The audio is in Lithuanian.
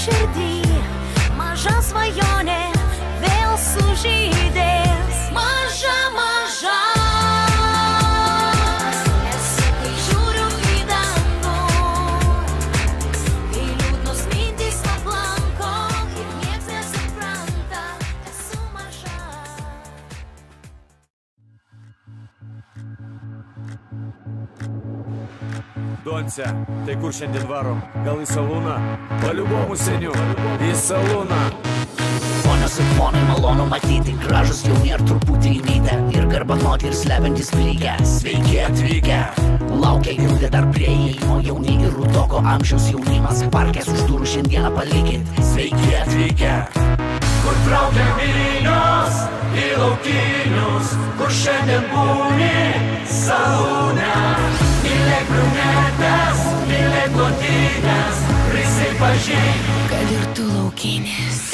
širdį, maža svajonė vėl sužydės. Maža, maža. Thank you. Donce, tai kur šiandien varom? Gal į salūną? Paliubomu seniu, į salūną. Ponios ir ponai, malonu matyti, gražus jauni ir truputį įmytę Ir garbanoti ir slepiantis plykę Sveiki atvykę Laukia ilgai dar prie įėjimo jauni ir rudoko amžiaus jaunimas Parkės už durų šiandieną palikit Sveiki atvykę Kur traukia minios į laukinius, kur šiandien būni salūne. gražiai, kad ir tu laukinis.